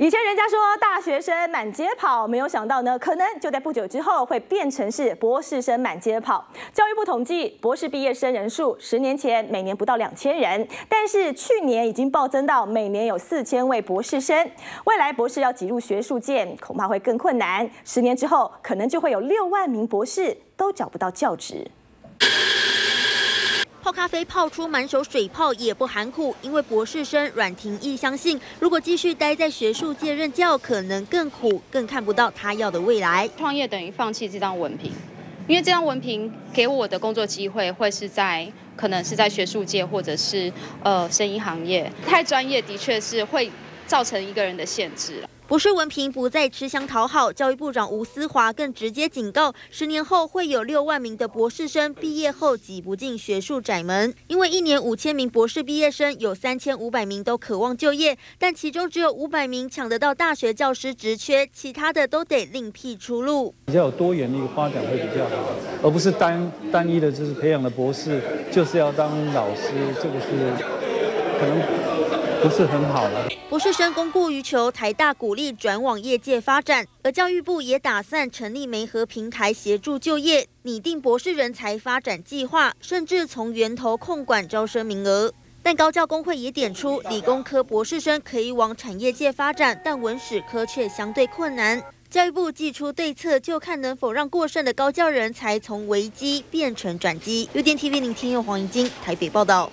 以前人家说大学生满街跑，没有想到呢，可能就在不久之后会变成是博士生满街跑。教育部统计，博士毕业生人数十年前每年不到两千人，但是去年已经暴增到每年有四千位博士生。未来博士要挤入学术界，恐怕会更困难。十年之后，可能就会有六万名博士都找不到教职。泡咖啡泡出满手水泡也不含苦，因为博士生阮廷义相信，如果继续待在学术界任教，可能更苦，更看不到他要的未来。创业等于放弃这张文凭，因为这张文凭给我的工作机会会是在可能是在学术界或者是呃生意行业，太专业的确是会造成一个人的限制了。博士文凭不再吃香讨好，教育部长吴思华更直接警告，十年后会有六万名的博士生毕业后挤不进学术窄门，因为一年五千名博士毕业生，有三千五百名都渴望就业，但其中只有五百名抢得到大学教师职缺，其他的都得另辟出路。比较有多元的一个发展会比较好，而不是单单一的，就是培养了博士就是要当老师，这个是可能。不是很好了。博士生供过于求，台大鼓励转往业界发展，而教育部也打算成立媒合平台协助就业，拟定博士人才发展计划，甚至从源头控管招生名额。但高教工会也点出，理工科博士生可以往产业界发展，但文史科却相对困难。教育部寄出对策，就看能否让过剩的高教人才从危机变成转机。有点 TV 零天佑黄怡晶台北报道。